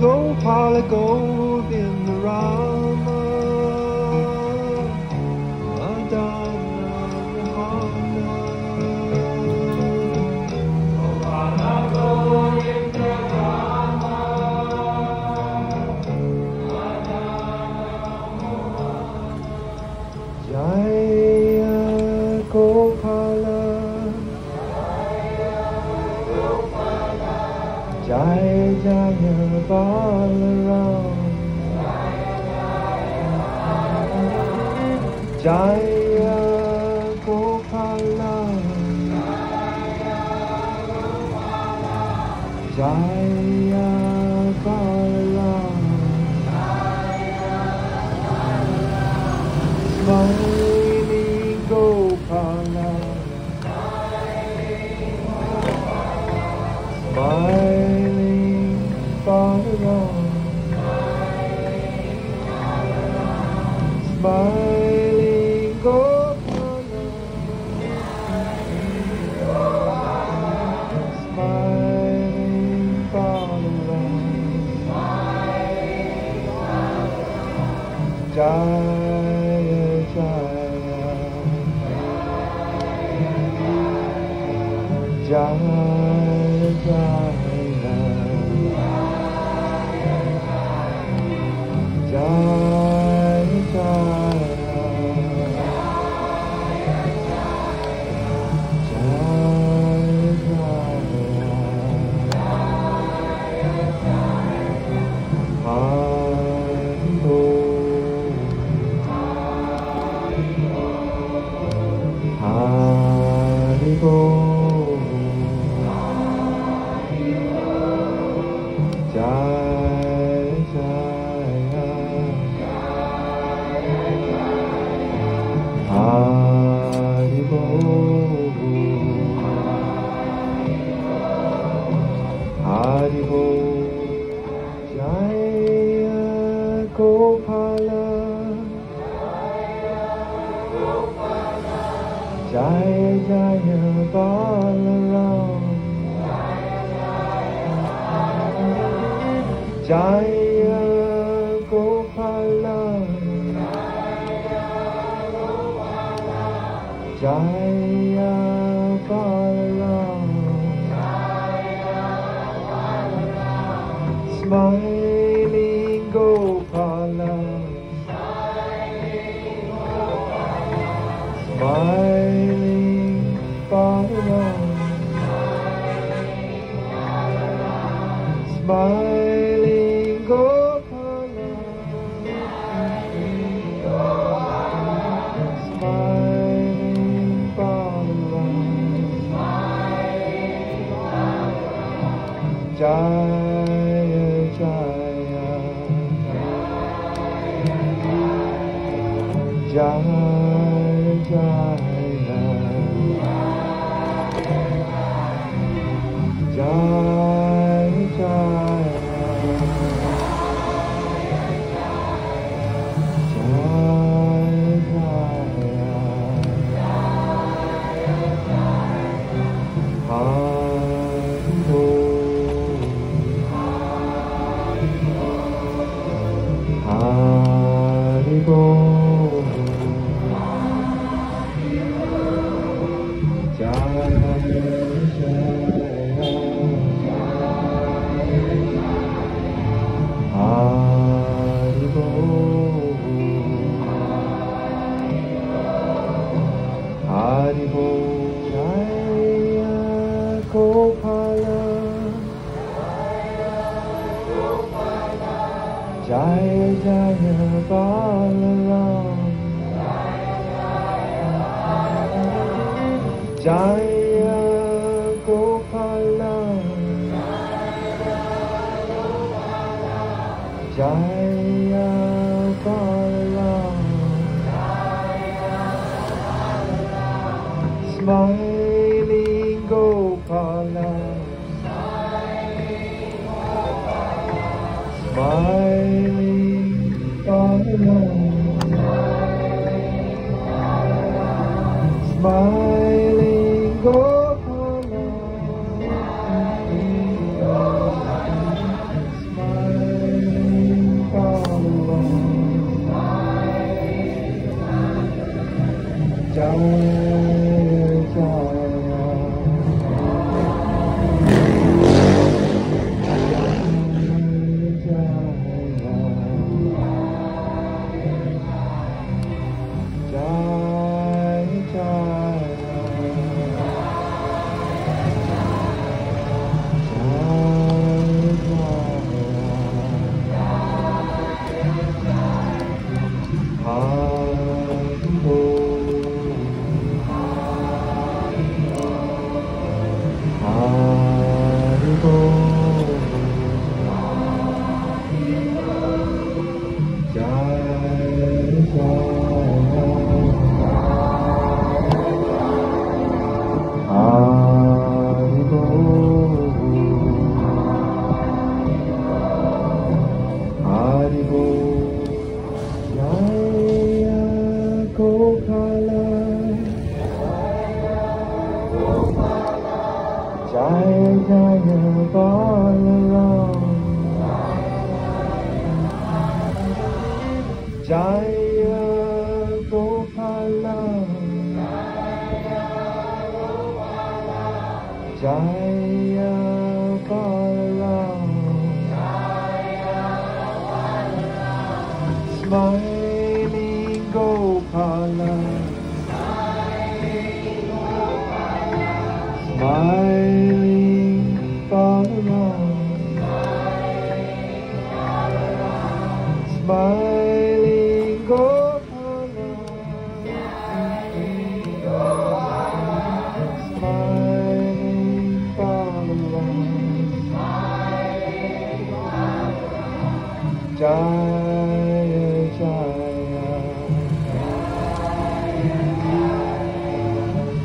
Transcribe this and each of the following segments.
Gopala Govinda Jaya around. Jaya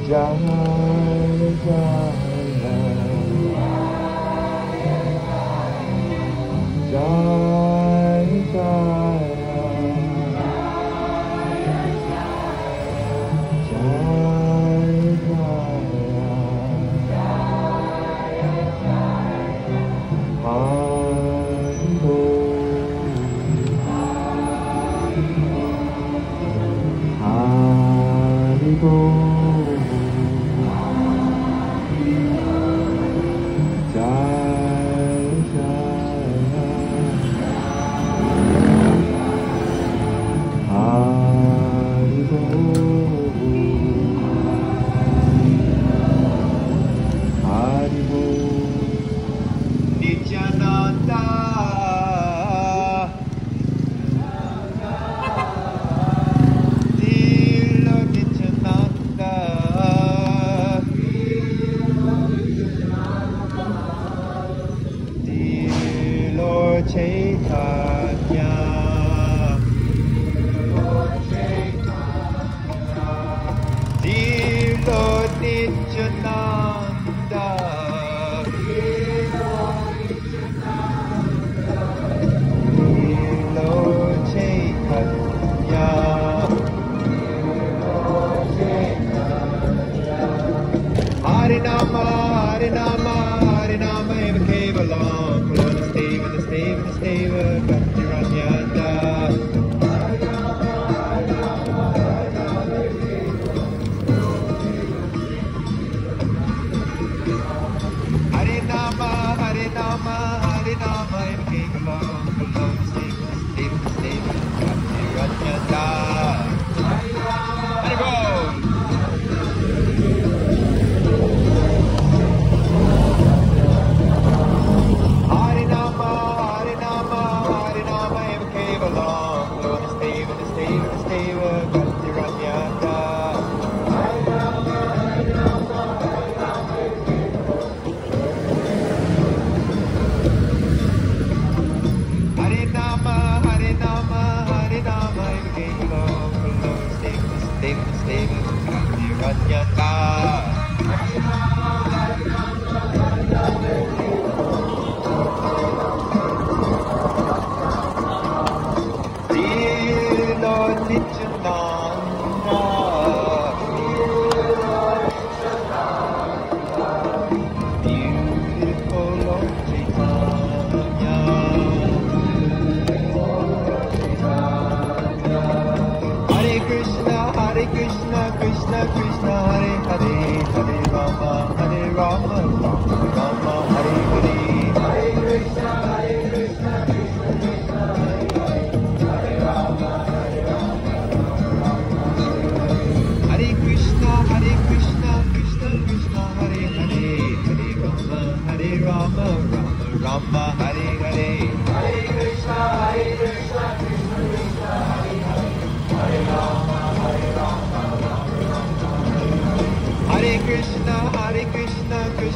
Jaya Jaya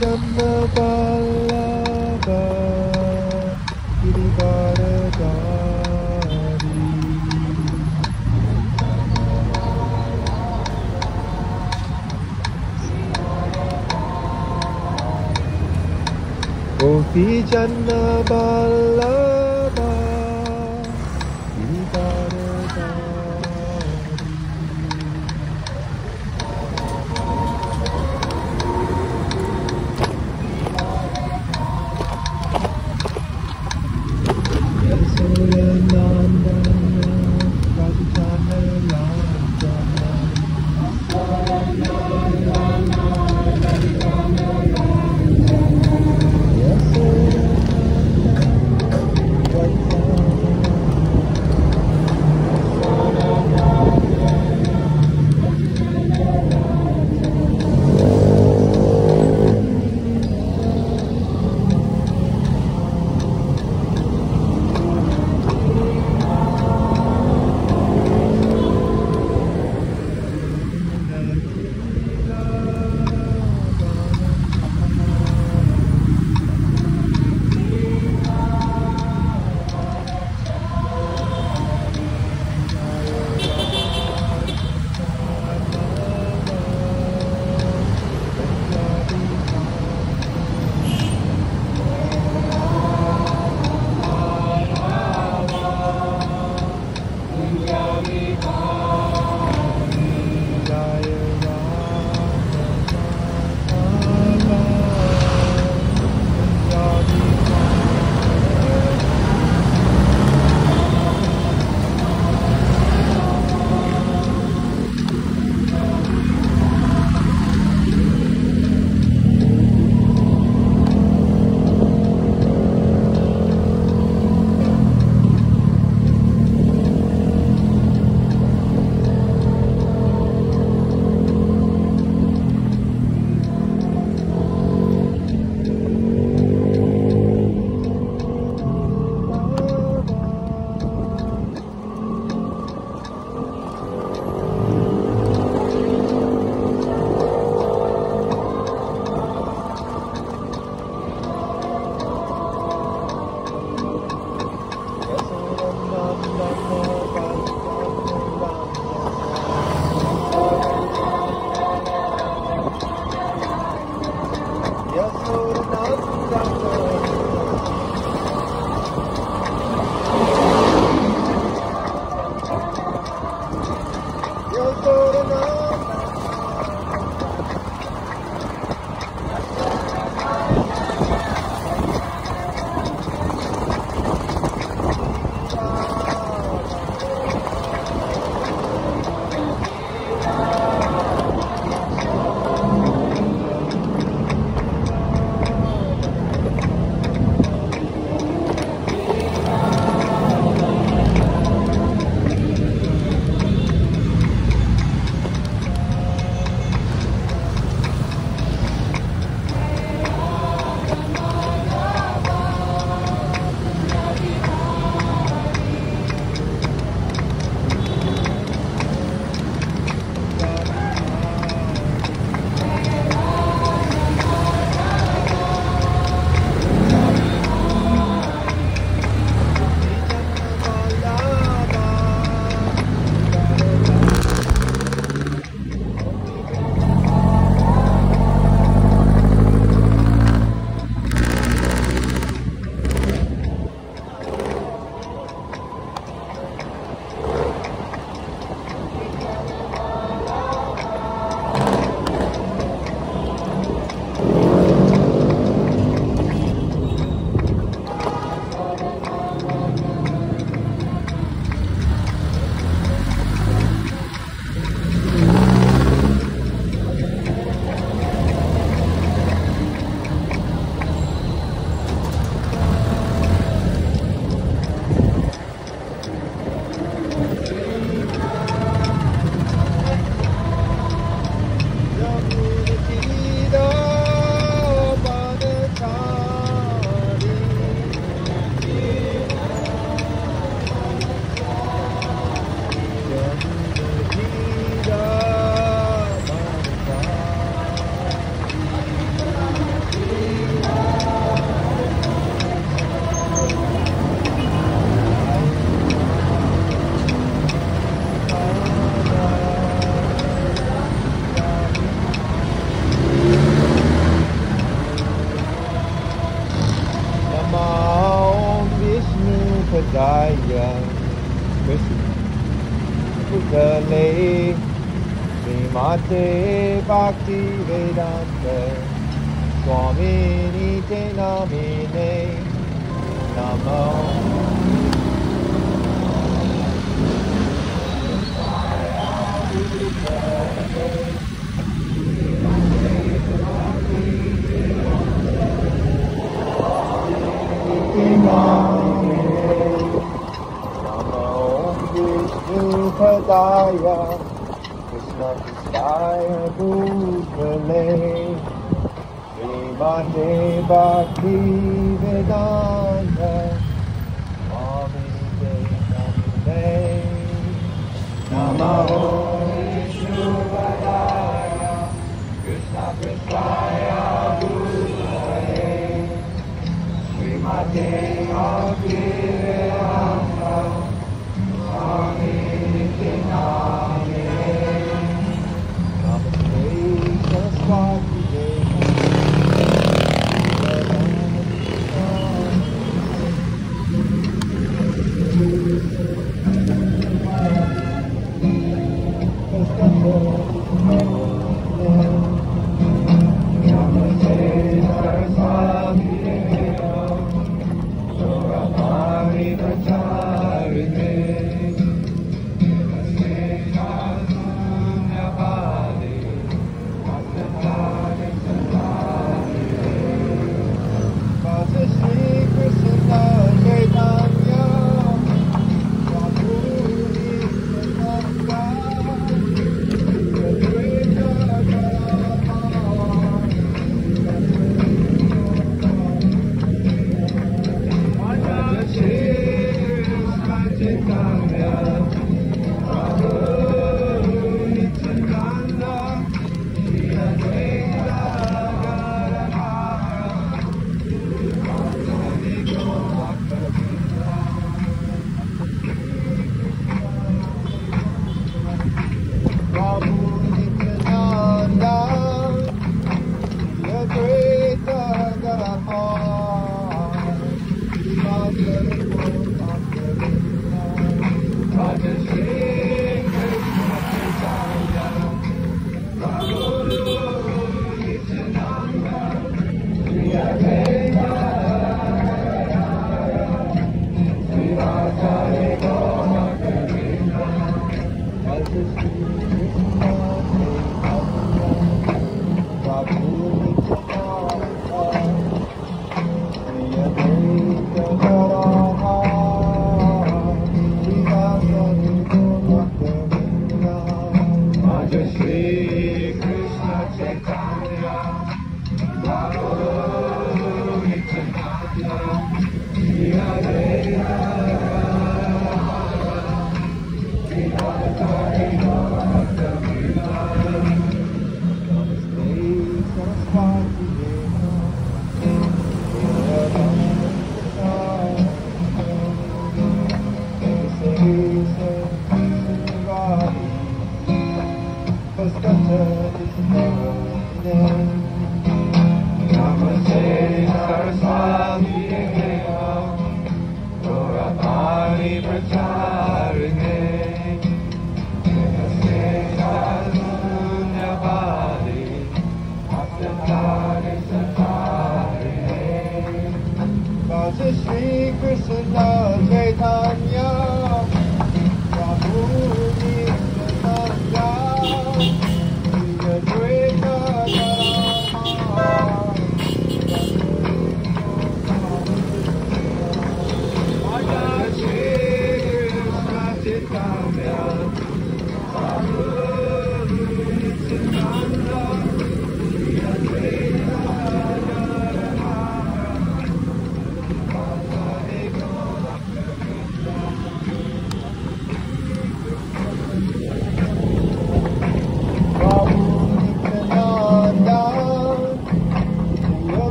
Vallabha Girivardhari Gopi Chandra Vallabha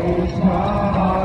Krishna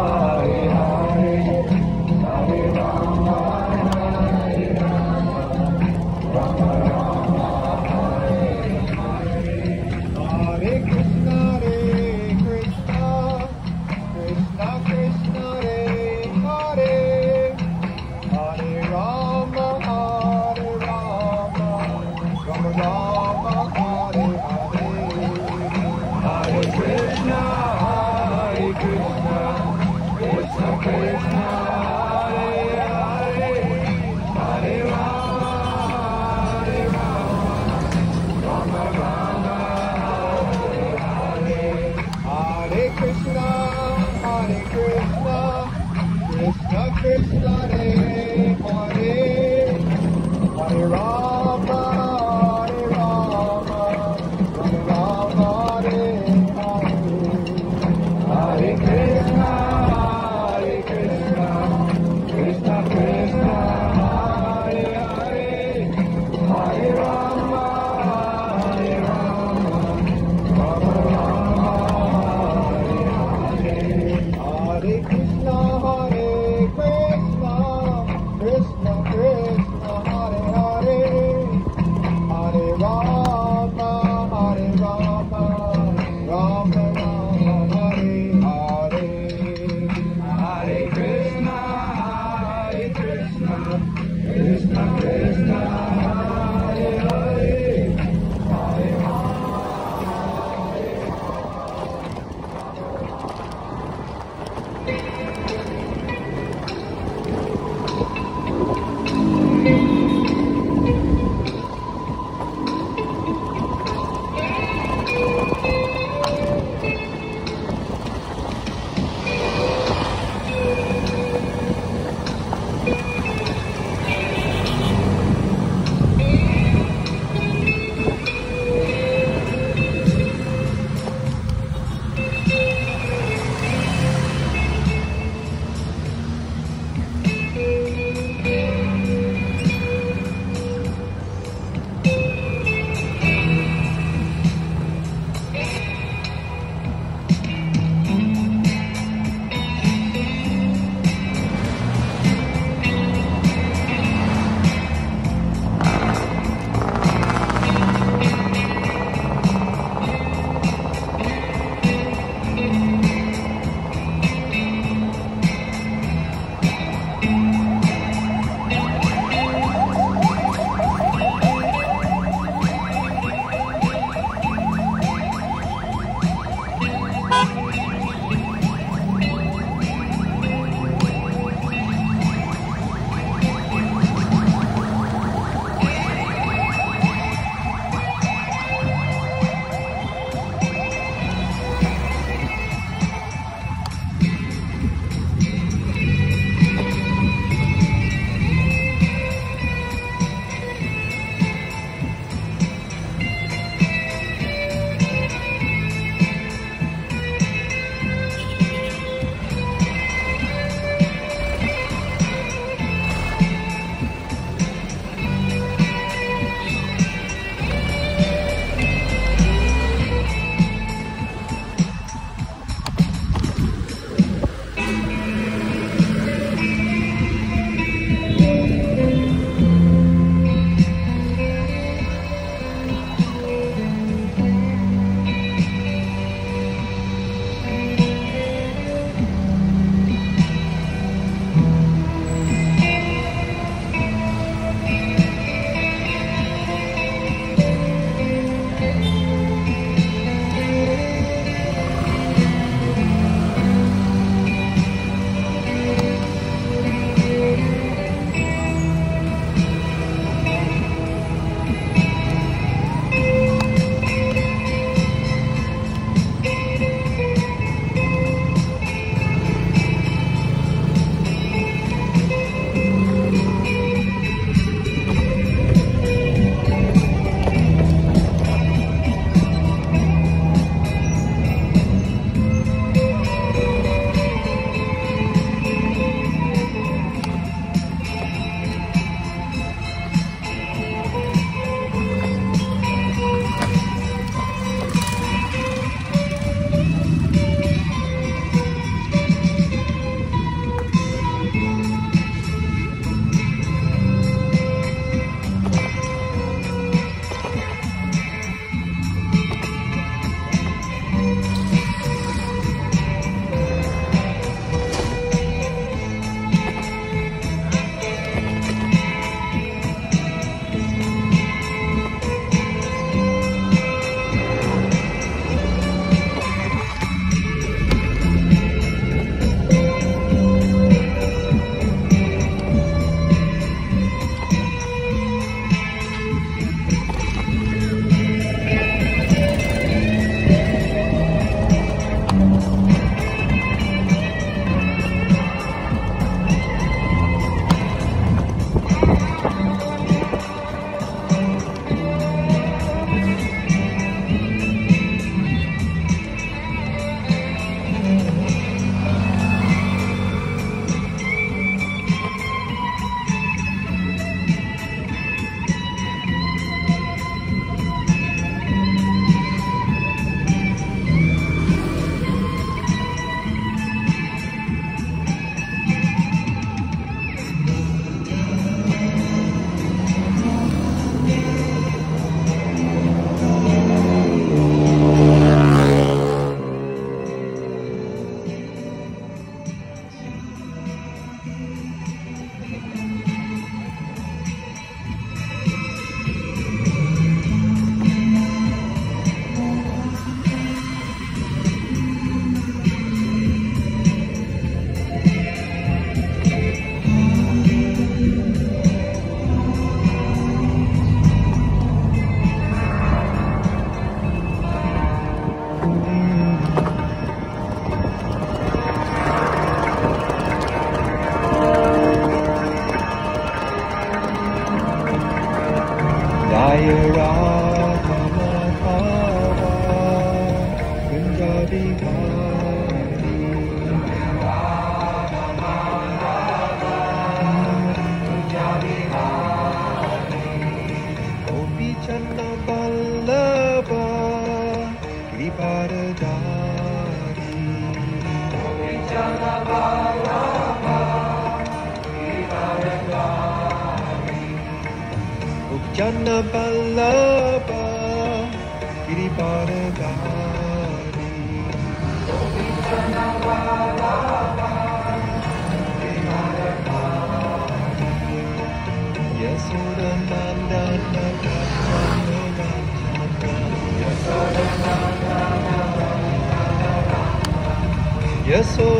Eu sou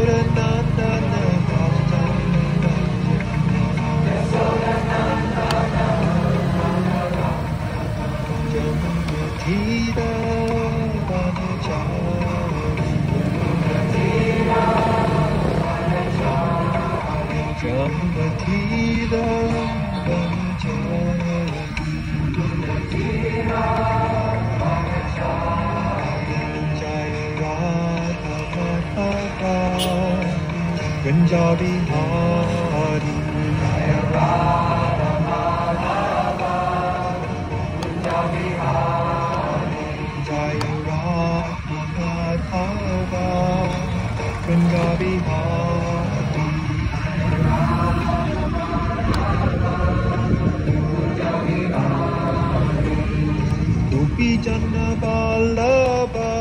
Bibi Janna Ballabha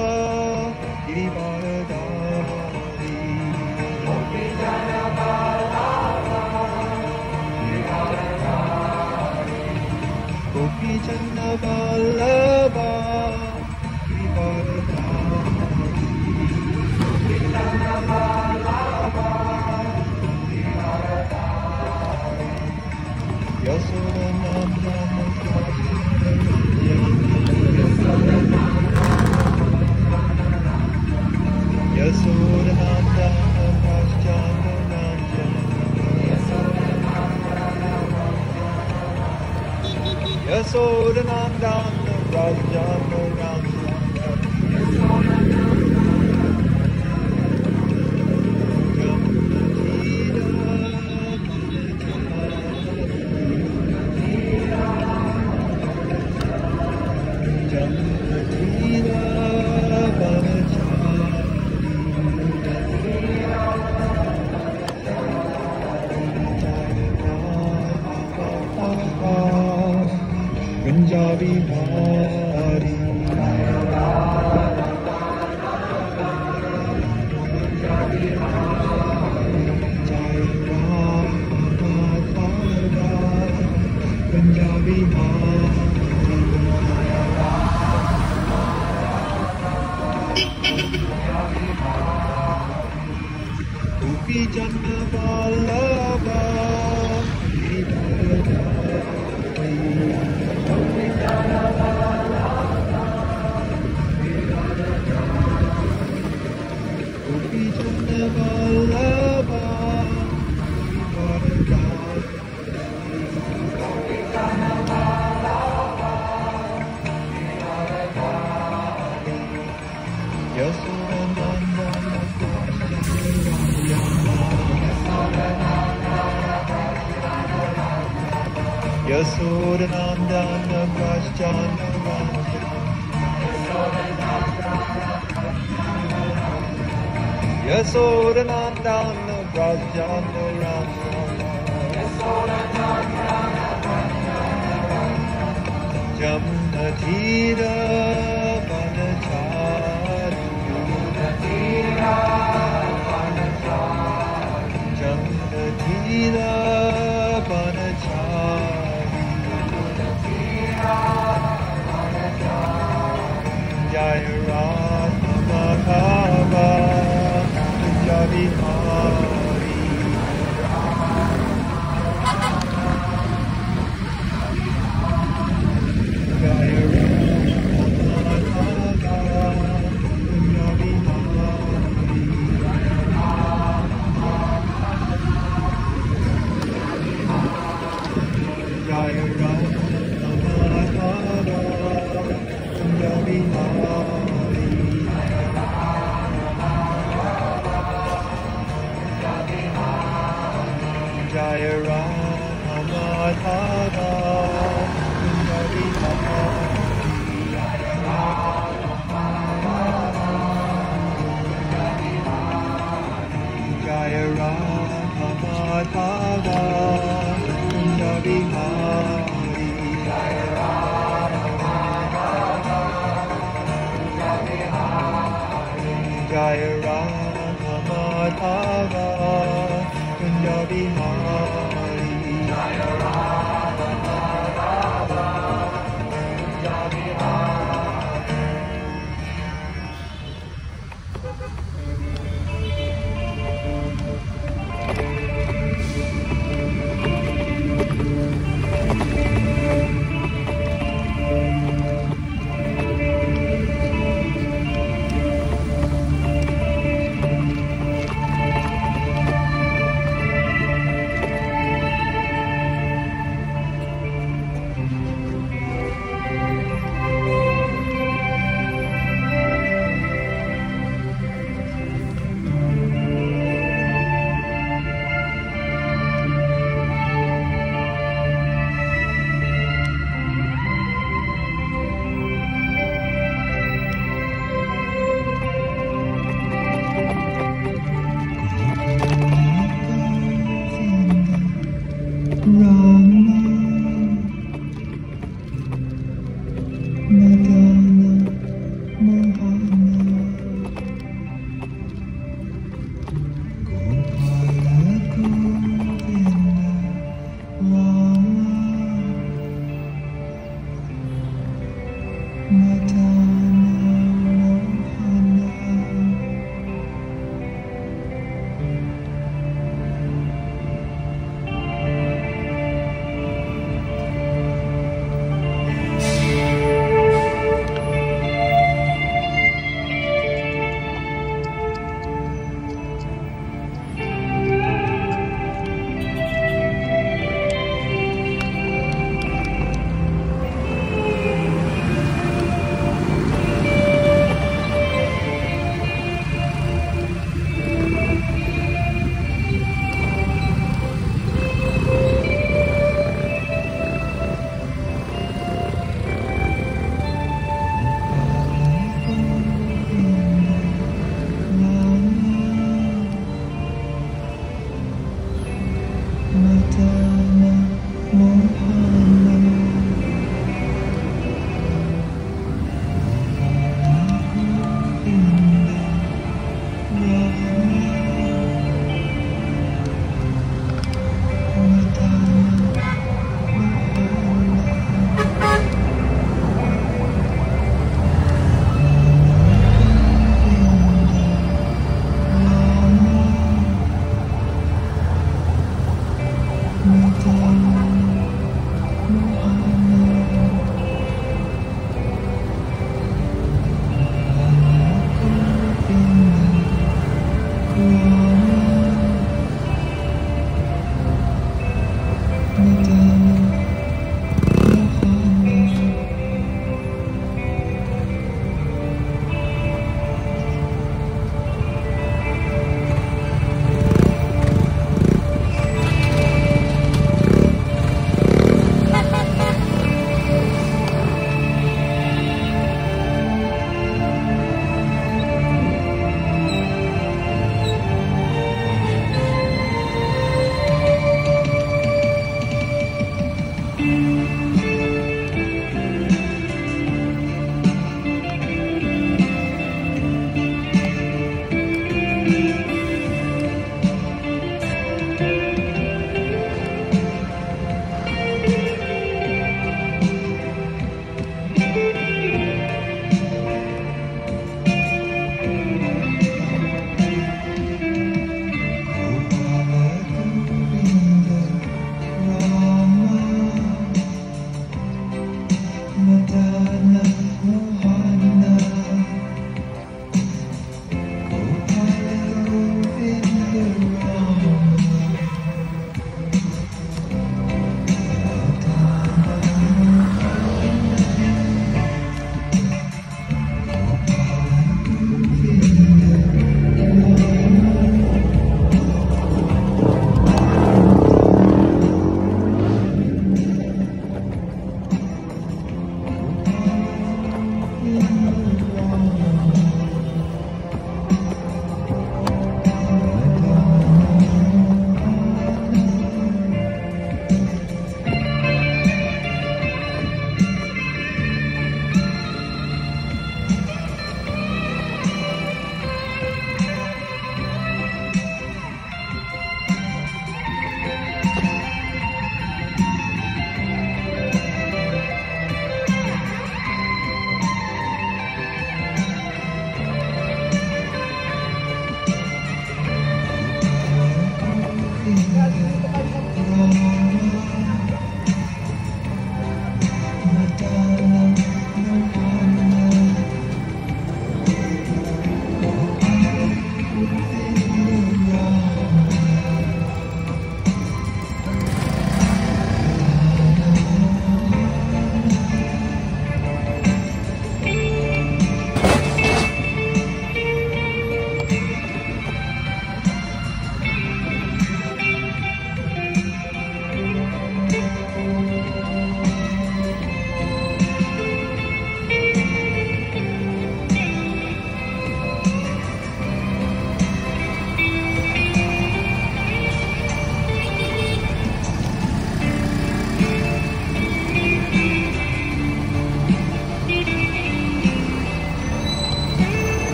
Yasodhanandan Rajanam Ram Ram Ram Ram Ram jump the Dhira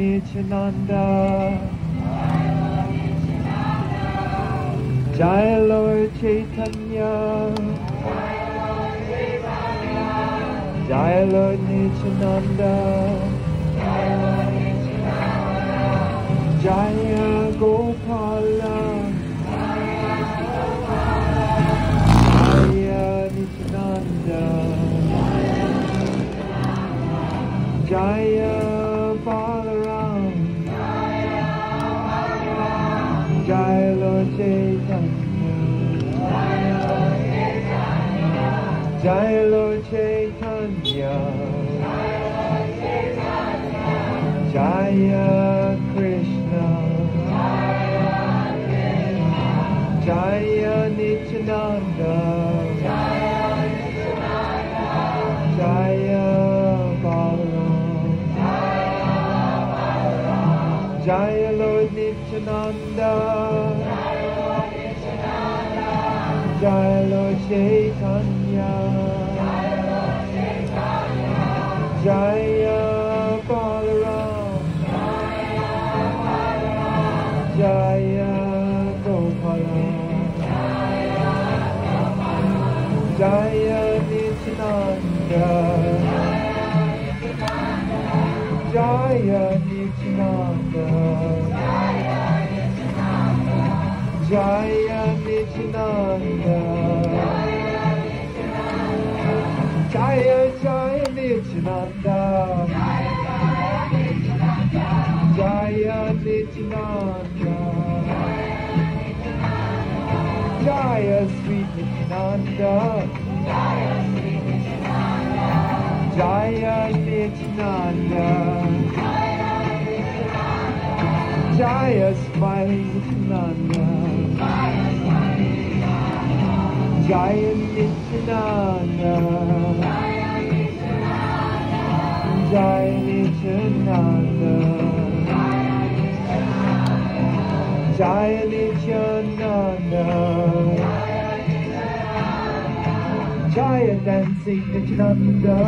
Nityananda. Jai Lord Chaitanya. Jai Lord Nityananda. Jaya Gopala. Jaya Nityananda. Jaya Jaya Lord Chaitanya. Jaya Krishna. Jaya Nityananda. Jaya Balaram. Jaya Lord Nityananda. Jaya Lord Chaitanya. Jaya Balaram. Jaya Gopala. Jaya Nityananda. Jaya Nityananda. Jaya Nityananda. Jaya Jaya Nityananda. Sweet Nityananda. Jaya Nityananda. Jaya smiling Nityananda Jaya Nityananda Jaya Nityananda Jaya Nityananda Jaya dancing Nityananda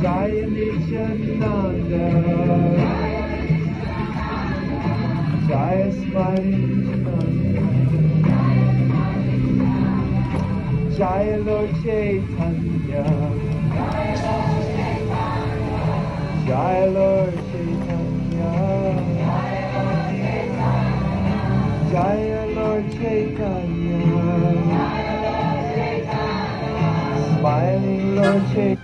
Jaya Nityananda Jaya smiling Nityananda Jaya Lord Chaitanya Jaya Lord Chaitanya Jaya Lord Chaitanya Smiling Lord Chaitanya